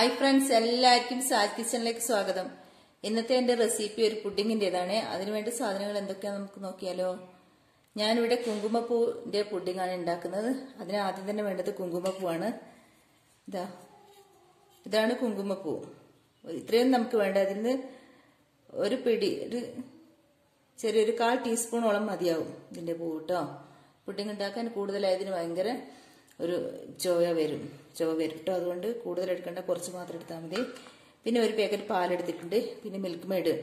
Hi friends എല്ലാവർക്കും സാറ്റ് കിച്ചണിലേക്ക് സ്വാഗതം. ഇന്നത്തെ എന്റെ റെസിപ്പി ഒരു പുഡിങ്ങിന്റെതാണ്. അതിനുവേണ്ടി സാധനങ്ങൾ എന്തൊക്കെയാണെന്ന് നമുക്ക് നോക്കിയാലോ. ഞാനിവിടെ കുങ്കുമപ്പൂവിന്റെ പുഡിങ്ങാണ് ഉണ്ടാക്കുന്നത്. അതിന് ആദ്യം തന്നെ വേണ്ടത് കുങ്കുമപ്പൂവാണ്. ഇതാ. ഇതാണ് കുങ്കുമപ്പൂ. ഇത്രയും നമുക്ക് വേണ്ട. അതിന് ഒരു പിടി ഒരു ചെറിയൊരു കാൽ ടീസ്പൂണോളം മതിയാവും ഇതിന്റെ പൂ കേട്ടോ. പുഡിങ് ഉണ്ടാക്കാൻ കൂടുതലായതിന് ഭയങ്കര ഒരു ചോയ വരും. ചോവ വരും. കേട്ടോ? അതുകൊണ്ട് കൂടുതൽ എടുക്കേണ്ട. കുറച്ച് മാത്രം എടുത്താൽ മതി. പിന്നെ ഒരു പാക്കറ്റ് പാലെടുത്തിട്ടുണ്ട്. പിന്നെ മിൽക്ക് മെയ്ഡ്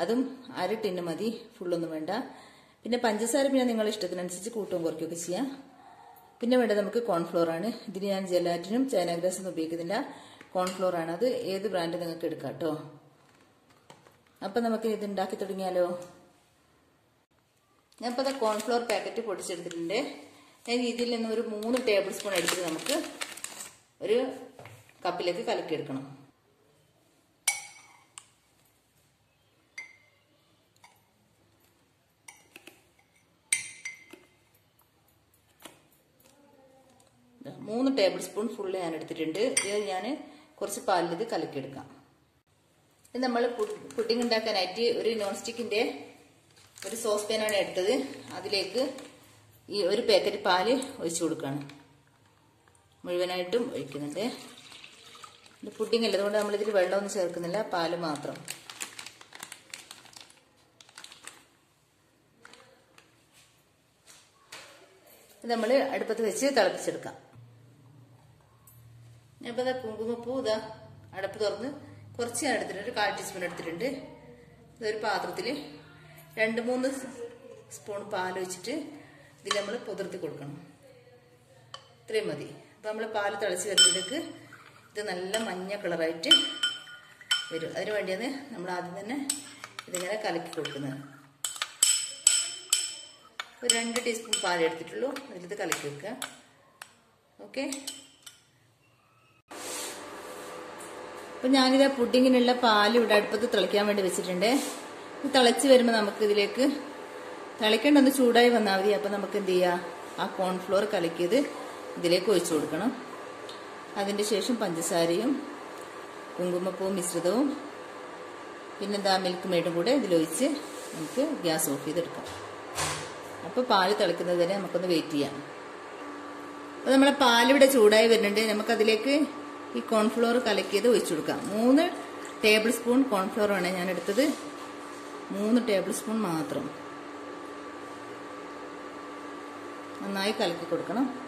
അതും അര ടിന്ന് മതി. ഫുള്ളൊന്നും വേണ്ട. പിന്നെ പഞ്ചസാര പിന്നെ നിങ്ങളുടെ ഇഷ്ടത്തിനനുസരിച്ച് കൂട്ടവും കുറയ്ക്കുകയൊക്കെ ചെയ്യാം. പിന്നെ വേണ്ടത് നമുക്ക് കോൺഫ്ലോർ ആണ്. ഇതിന് ഞാൻ ജെലാറ്റിനും ചൈന ഗ്രാസ് ഒന്നും ഉപയോഗിക്കുന്നില്ല. കോൺഫ്ലോർ ആണ്. അത് ഏത് ബ്രാൻഡ് നിങ്ങൾക്ക് എടുക്കാം കേട്ടോ? അപ്പം നമുക്ക് ഇത് ഉണ്ടാക്കി തുടങ്ങിയാലോ? ഞാനിപ്പോൾ അത് കോൺഫ്ലോർ പാക്കറ്റ് പൊടിച്ചെടുത്തിട്ടുണ്ട്. ഞാൻ ഇതിൽ നിന്ന് ഒരു മൂന്ന് ടേബിൾ സ്പൂൺ എടുത്തിട്ട് നമുക്ക് ഒരു കപ്പിലേക്ക് കലക്കിയെടുക്കണം. മൂന്ന് ടേബിൾ സ്പൂൺ ഫുള്ള് ഞാൻ എടുത്തിട്ടുണ്ട്. ഇത് ഞാൻ കുറച്ച് പാലിൽ ഇത് കലക്കിയെടുക്കാം. ഇത് നമ്മൾ പുഡിംഗ് ഉണ്ടാക്കാനായിട്ട് ഒരു നോൺ സ്റ്റിക്കിന്റെ ഒരു സോസ് പാനാണ് എടുത്തത്. അതിലേക്ക് ഈ ഒരു പാക്കറ്റ് പാൽ ഒഴിച്ചു കൊടുക്കുകയാണ് മുഴുവനായിട്ടും ഒഴിക്കുന്നുണ്ട്. ഇത് പുഡിംഗ് അല്ല അതുകൊണ്ട് നമ്മളിതിൽ വെള്ളമൊന്നും ചേർക്കുന്നില്ല പാൽ മാത്രം. നമ്മൾ അടുപ്പത്ത് വെച്ച് തിളപ്പിച്ചെടുക്കാം. ഞാനിപ്പോൾ ഇതാ കുങ്കുമപ്പൂ ഇതാ അടപ്പ് തുറന്ന് കുറച്ച് ഞാൻ എടുത്തിട്ടുണ്ട് ഒരു കാൽ ടീസ്പൂൺ എടുത്തിട്ടുണ്ട്. ഇതൊരു പാത്രത്തിൽ രണ്ട് മൂന്ന് സ്പൂൺ പാൽ വെച്ചിട്ട് ഇതിൽ നമ്മൾ പുതിർത്തി കൊടുക്കണം. ഇത്രയും മതി. അപ്പം നമ്മൾ പാൽ തിളച്ച് വരുമ്പോഴേക്ക് ഇത് നല്ല മഞ്ഞ കളറായിട്ട് വരും. അതിന് വേണ്ടിയാണ് നമ്മൾ ആദ്യം തന്നെ ഇതിങ്ങനെ കലക്കി കൊടുക്കുന്നത്. ഒരു രണ്ട് ടീസ്പൂൺ പാൽ എടുത്തിട്ടുള്ളൂ. അതിലിത് കലക്കി വെക്കുക. ഓക്കെ? അപ്പം ഞാനിത് പുഡിങ്ങിനുള്ള പാൽ ഇവിടെ അടുപ്പത്ത് തിളയ്ക്കാൻ വേണ്ടി വെച്ചിട്ടുണ്ട്. ഇത് തിളച്ച് വരുമ്പോൾ നമുക്ക് ഇതിലേക്ക് തിളയ്ക്കേണ്ട ഒന്ന് ചൂടായി വന്നാൽ മതി. അപ്പം നമുക്ക് എന്ത് ചെയ്യാം? ആ കോൺഫ്ലോർ കലക്കിയത് ഇതിലേക്ക് ഒഴിച്ചു കൊടുക്കണം. അതിന്റെ ശേഷം പഞ്ചസാരയും കുങ്കുമപ്പൂ മിശ്രിതവും പിന്നെന്താ മിൽക്ക് മെയ്ഡും കൂടെ ഇതിലൊഴിച്ച് നമുക്ക് ഗ്യാസ് ഓഫ് ചെയ്തെടുക്കാം. അപ്പോൾ പാൽ തിളയ്ക്കുന്നത് വരെ നമുക്കൊന്ന് വെയിറ്റ് ചെയ്യാം. അപ്പോൾ നമ്മളെ പാലിവിടെ ചൂടായി വരുന്നുണ്ട്. നമുക്കതിലേക്ക് ഈ കോൺഫ്ലോർ കലക്കിയത് ഒഴിച്ചു കൊടുക്കാം. മൂന്ന് ടേബിൾ സ്പൂൺ കോൺഫ്ലോർ ആണ് ഞാൻ എടുത്തത് മൂന്ന് ടേബിൾ സ്പൂൺ മാത്രം. നന്നായി കലക്കി കൊടുക്കണം.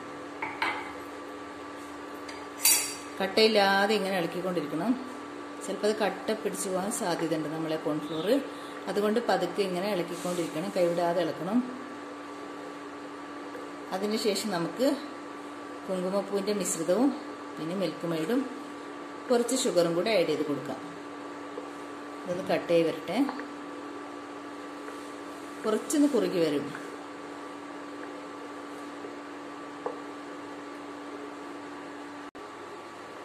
കട്ടയില്ലാതെ ഇങ്ങനെ ഇളക്കിക്കൊണ്ടിരിക്കണം. ചിലപ്പോൾ അത് കട്ട പിടിച്ചു പോകാൻ സാധ്യതയുണ്ട് നമ്മളെ കോൺഫ്ലോർ അതുകൊണ്ട് പതുക്കെ ഇങ്ങനെ ഇളക്കിക്കൊണ്ടിരിക്കണം. കൈവിടാതെ ഇളക്കണം. അതിനുശേഷം നമുക്ക് കുങ്കുമപ്പൂവിന്റെ മിശ്രിതവും പിന്നെ മിൽക്ക് മെയ്ഡും കുറച്ച് ഷുഗറും കൂടെ ആഡ് ചെയ്ത് കൊടുക്കാം. ഇതൊന്ന് കട്ട് ചെയ്ത് വരട്ടെ. കുറച്ചൊന്ന് കുറുകി വരും.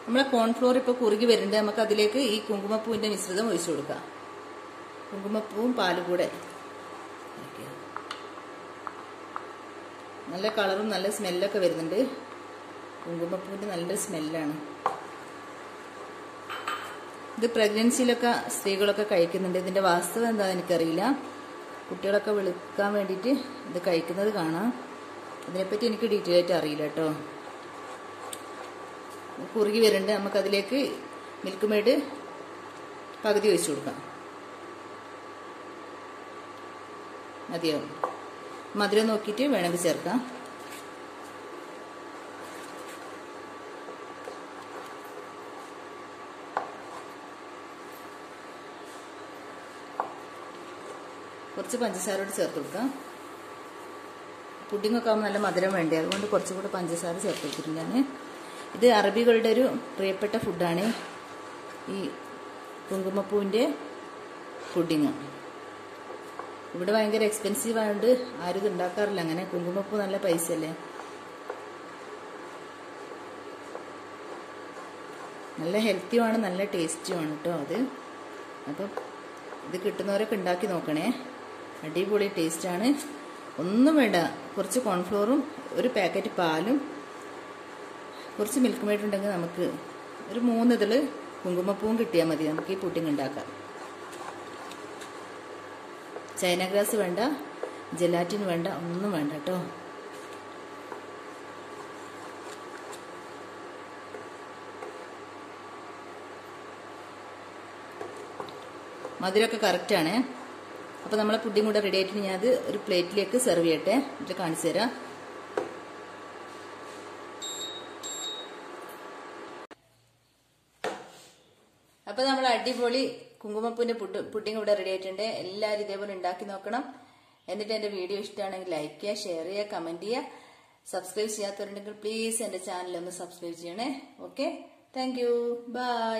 നമ്മളെ കോൺഫ്ലോർ ഇപ്പൊ കുറുകി വരുന്നുണ്ട്. നമുക്ക് അതിലേക്ക് ഈ കുങ്കുമപ്പൂവിന്റെ മിശ്രിതം ഒഴിച്ചു കൊടുക്കാം. കുങ്കുമപ്പൂവും പാലും കൂടെ നല്ല കളറും നല്ല സ്മെല്ലൊക്കെ വരുന്നുണ്ട്. കുങ്കുമപ്പൂവിന്റെ നല്ലൊരു സ്മെല്ലാണ് ഇത് പ്രഗ്നൻസിയിലൊക്കെ സ്ത്രീകളൊക്കെ കഴിക്കുന്നുണ്ട്. ഇതിന്റെ വാസ്തവം എന്താണെന്ന് എനിക്കറിയില്ല. കുട്ടികളൊക്കെ വിളിക്കാൻ വേണ്ടിയിട്ട് ഇത് കഴിക്കുന്നത് കാണാം. അതിനെപ്പറ്റി എനിക്ക് ഡീറ്റെയിൽ ആയിട്ട് അറിയില്ല കേട്ടോ. കുറുകി വരുന്നുണ്ട് നമുക്കതിലേക്ക് മിൽക്ക് മെയ്ഡ് പകുതി ഒഴിച്ചു കൊടുക്കാം. മതിയാവും. മധുരം നോക്കിയിട്ട് വേണമെങ്കിൽ ചേർക്കാം. കുറച്ച് പഞ്ചസാരയോട് ചേർത്ത് കൊടുക്കാം. പുഡിങ്ങൊക്കെ ആകുമ്പോൾ നല്ല മധുരം വേണ്ടേ? അതുകൊണ്ട് കുറച്ചും കൂടെ പഞ്ചസാര ചേർത്ത് കൊടുത്തിട്ടുണ്ട് ഞാൻ ഇത് അറബികളുടെ ഒരു പ്രിയപ്പെട്ട ഫുഡാണ് ഈ കുങ്കുമപ്പൂവിന്റെ പുഡിങ് ഇവിടെ ഭയങ്കര എക്സ്പെൻസീവ് ആയതുകൊണ്ട് ആരും ഉണ്ടാക്കാറില്ല. അങ്ങനെ കുങ്കുമപ്പൂ നല്ല പൈസയല്ലേ? നല്ല ഹെൽത്തിയുമാണ് നല്ല ടേസ്റ്റിയുമാണ് കേട്ടോ അത്. അപ്പം ഇത് കിട്ടുന്നവരൊക്കെ ഉണ്ടാക്കി നോക്കണേ. അടിപൊളി ടേസ്റ്റാണ് ഒന്നും വേണ്ട. കുറച്ച് കോൺഫ്ലോറും ഒരു പാക്കറ്റ് പാലും കുറച്ച് മിൽക്ക് മെയ്ഡ് ഉണ്ടെങ്കിൽ നമുക്ക് ഒരു മൂന്ന് ഇതിൽ കുങ്കുമപ്പൂവും കിട്ടിയാൽ മതി. നമുക്ക് ഈ പുട്ടിങ് ഉണ്ടാക്കാം. ചൈന ഗ്രാസ് വേണ്ട ജെലാറ്റിൻ വേണ്ട ഒന്നും വേണ്ട കേട്ടോ. മധുരമൊക്കെ കറക്റ്റാണ് അപ്പോൾ നമ്മളെ പുഡിങ് കൂടെ റെഡി ആയിട്ട് ഞാൻ അത് ഒരു പ്ലേറ്റിലേക്ക് സെർവ് ചെയ്യട്ടെ. എന്നിട്ട് കാണിച്ചു തരാം. അപ്പോൾ നമ്മൾ അടിപൊളി കുങ്കുമപ്പൂവിന്റെ പുഡിംഗ് ഇവിടെ റെഡി ആയിട്ടുണ്ട്. എല്ലാവരും ഇതേപോലെ ഉണ്ടാക്കി നോക്കണം. എന്നിട്ട് എന്റെ വീഡിയോ ഇഷ്ടമാണെങ്കിൽ ലൈക്ക് ചെയ്യുക ഷെയർ ചെയ്യുക കമന്റ് ചെയ്യുക. സബ്സ്ക്രൈബ് ചെയ്യാത്തവരുണ്ടെങ്കിൽ പ്ലീസ് എന്റെ ചാനൽ ഒന്ന് സബ്സ്ക്രൈബ് ചെയ്യണേ. Okay thank you by